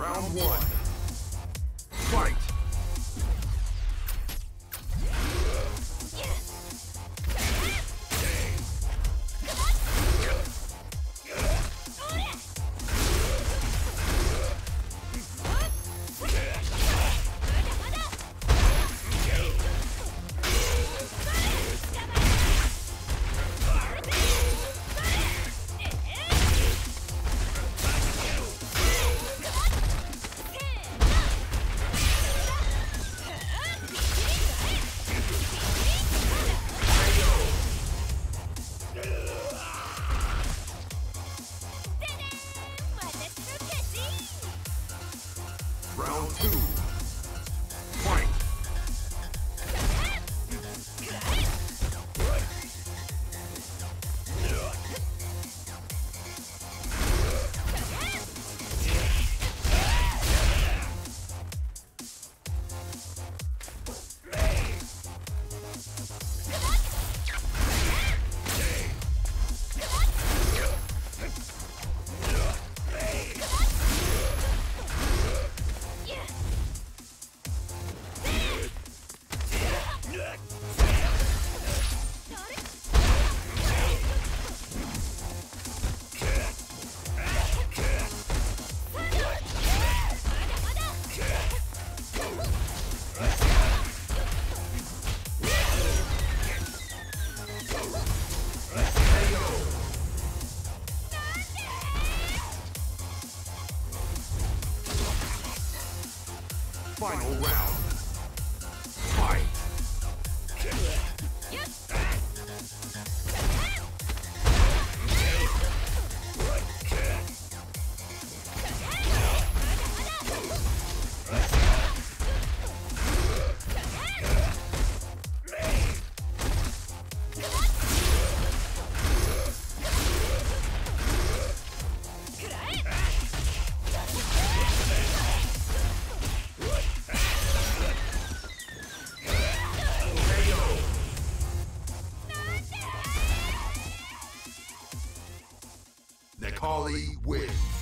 Round one. Fight! Round two. Final round. Fight! Necalli wins.